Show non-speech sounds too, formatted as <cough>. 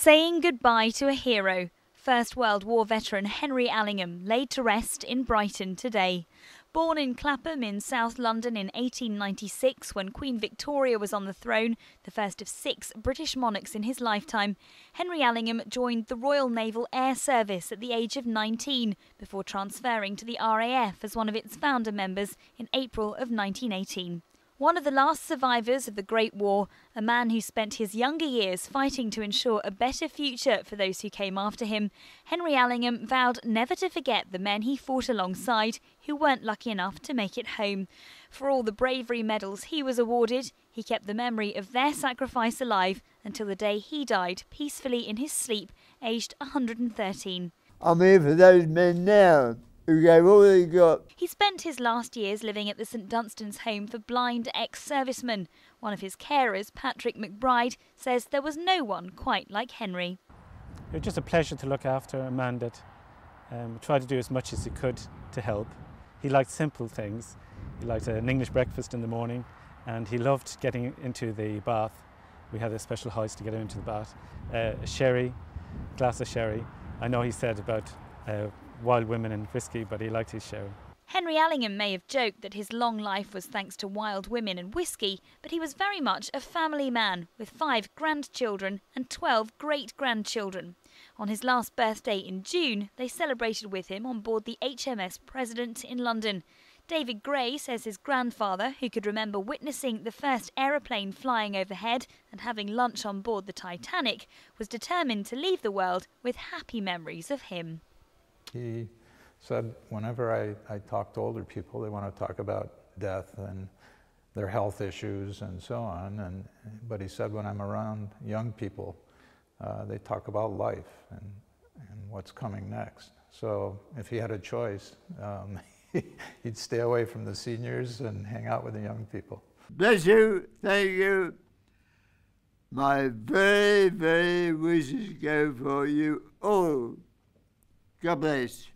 Saying goodbye to a hero. First World War veteran Henry Allingham laid to rest in Brighton today. Born in Clapham in South London in 1896 when Queen Victoria was on the throne, the first of six British monarchs in his lifetime, Henry Allingham joined the Royal Naval Air Service at the age of 19 before transferring to the RAF as one of its founder members in April of 1918. One of the last survivors of the Great War, a man who spent his younger years fighting to ensure a better future for those who came after him, Henry Allingham vowed never to forget the men he fought alongside who weren't lucky enough to make it home. For all the bravery medals he was awarded, he kept the memory of their sacrifice alive until the day he died peacefully in his sleep, aged 113. I'm here for those men now who gave all they got. He spent his last years living at the St Dunstan's home for blind ex servicemen. One of his carers, Patrick McBride, says there was no one quite like Henry. It was just a pleasure to look after a man that um, tried to do as much as he could to help. He liked simple things. He liked an English breakfast in the morning and he loved getting into the bath. We had a special house to get him into the bath. Uh, a sherry, glass of sherry. I know he said about uh, wild women and whiskey, but he liked his show. Henry Allingham may have joked that his long life was thanks to wild women and whiskey, but he was very much a family man with five grandchildren and 12 great grandchildren. On his last birthday in June, they celebrated with him on board the HMS President in London. David Gray says his grandfather, who could remember witnessing the first aeroplane flying overhead and having lunch on board the Titanic, was determined to leave the world with happy memories of him. He said whenever I, I talk to older people, they want to talk about death and their health issues and so on. And, but he said when I'm around young people, uh, they talk about life and, and what's coming next. So if he had a choice, um, <laughs> he'd stay away from the seniors and hang out with the young people. Bless you, thank you. My very, very wishes go for you all. God bless.